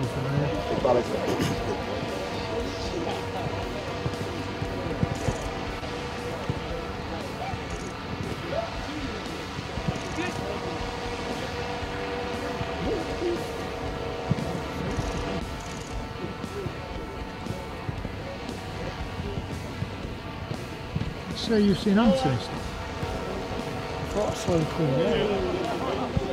Big. So you've seen stuff? I thought I saw him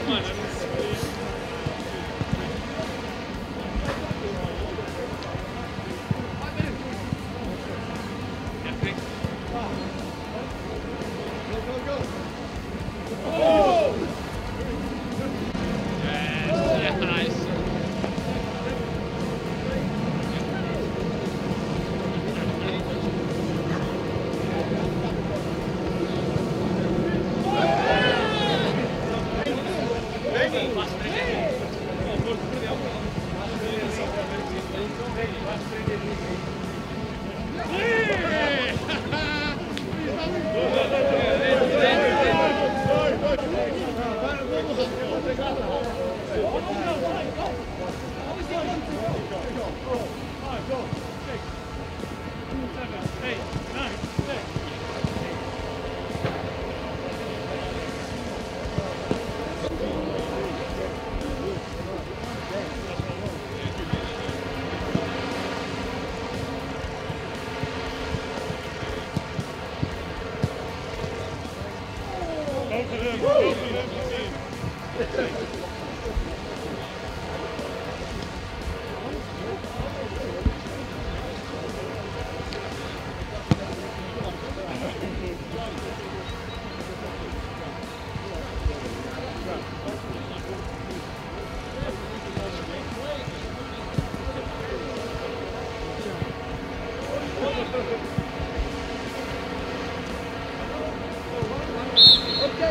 Come on, Go!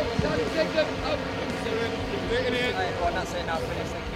Okay, Charlie Jacob, up. Hey, well, that's it now. Finish. Thank you.